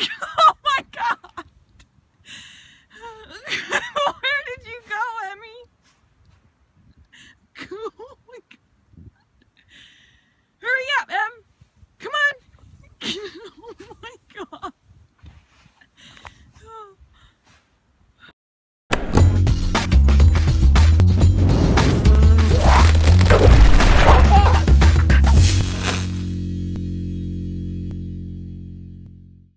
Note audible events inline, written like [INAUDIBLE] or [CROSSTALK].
[LAUGHS] oh my god! [LAUGHS] Where did you go, Emmy? Cool.